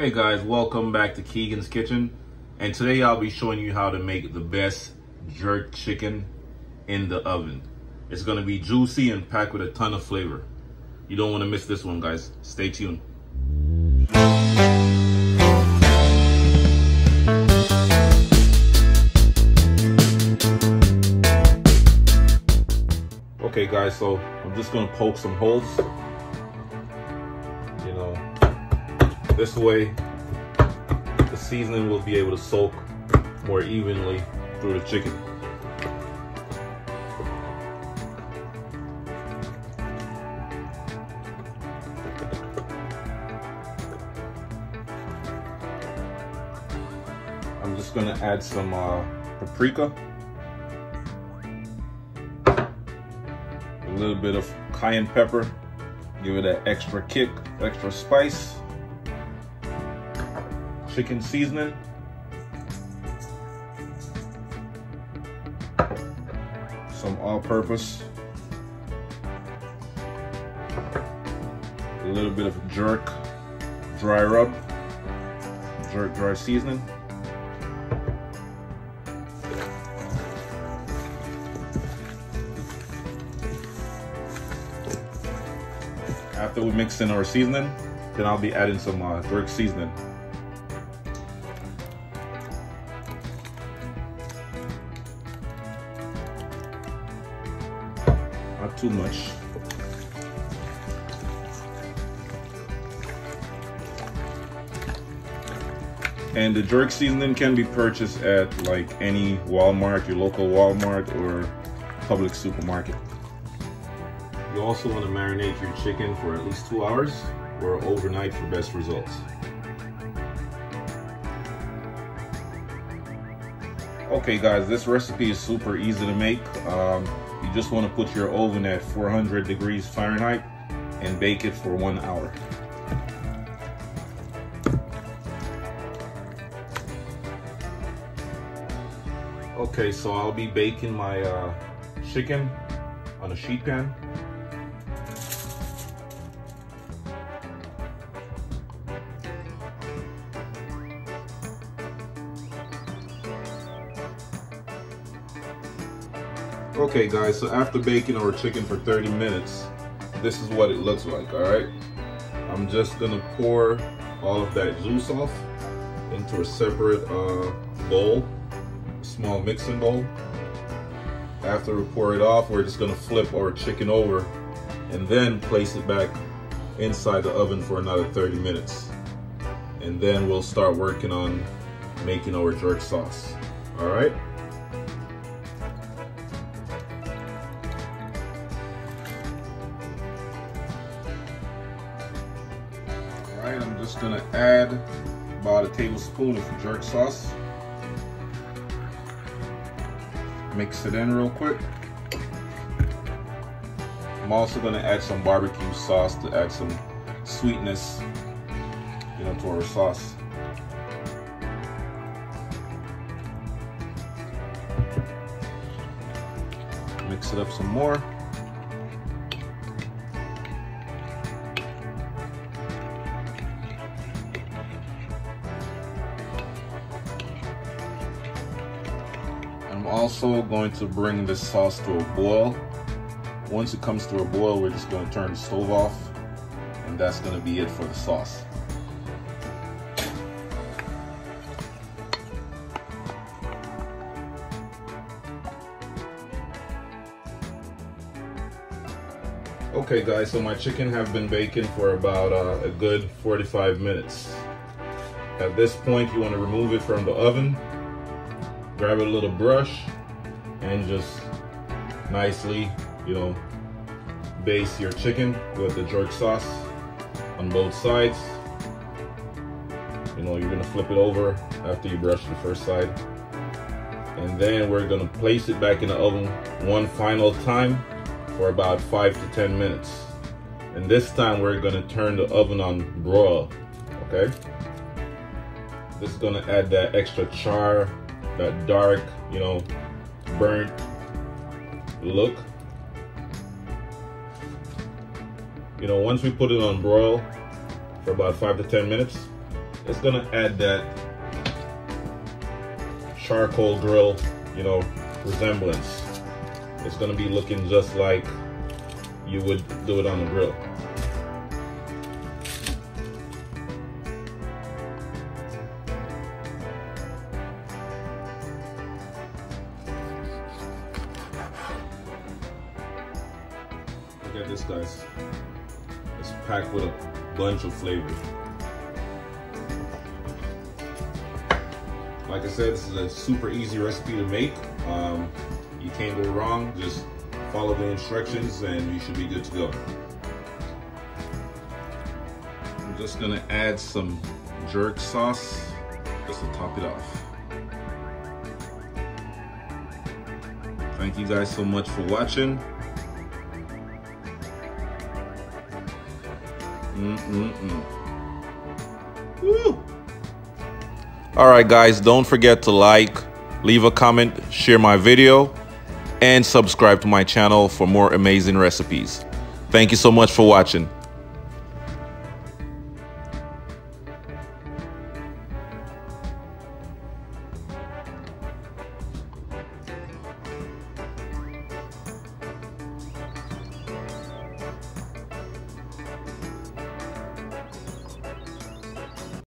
Hey guys, welcome back to Kegon's Kitchen. And today I'll be showing you how to make the best jerk chicken in the oven. It's gonna be juicy and packed with a ton of flavor. You don't wanna miss this one, guys. Stay tuned. Okay guys, so I'm just gonna poke some holes. This way the seasoning will be able to soak more evenly through the chicken. I'm just gonna add some uh, paprika. A little bit of cayenne pepper. Give it that extra kick, extra spice. Chicken seasoning. Some all-purpose. A little bit of jerk dry rub. Jerk dry seasoning. After we mix in our seasoning, then I'll be adding some uh, jerk seasoning. Not too much. And the jerk seasoning can be purchased at like any Walmart, your local Walmart or Publix supermarket. You also want to marinate your chicken for at least two hours or overnight for best results. Okay guys, this recipe is super easy to make. Um, you just want to put your oven at 400 degrees Fahrenheit and bake it for one hour. Okay, so I'll be baking my uh, chicken on a sheet pan. Okay guys, so after baking our chicken for 30 minutes, this is what it looks like, all right? I'm just gonna pour all of that juice off into a separate uh, bowl, small mixing bowl. After we pour it off, we're just gonna flip our chicken over and then place it back inside the oven for another 30 minutes. And then we'll start working on making our jerk sauce, all right? Just gonna add about a tablespoon of jerk sauce. Mix it in real quick. I'm also gonna add some barbecue sauce to add some sweetness, you know, to our sauce. Mix it up some more. Also going to bring this sauce to a boil. Once it comes to a boil, we're just going to turn the stove off and that's going to be it for the sauce. Okay guys, so my chicken have been baking for about uh, a good 45 minutes. At this point, you want to remove it from the oven grab a little brush and just nicely, you know, baste your chicken with the jerk sauce on both sides. You know, you're gonna flip it over after you brush the first side. And then we're gonna place it back in the oven one final time for about five to 10 minutes. And this time we're gonna turn the oven on broil, okay? This is gonna add that extra char that dark, you know, burnt look. You know, once we put it on broil for about five to 10 minutes, it's gonna add that charcoal grill, you know, resemblance. It's gonna be looking just like you would do it on a grill. At this guys. It's packed with a bunch of flavor. Like I said, this is a super easy recipe to make. Um, you can't go wrong. Just follow the instructions and you should be good to go. I'm just gonna add some jerk sauce just to top it off. Thank you guys so much for watching. Mm, mm, mm. All right, guys, don't forget to like, leave a comment, share my video, and subscribe to my channel for more amazing recipes. Thank you so much for watching.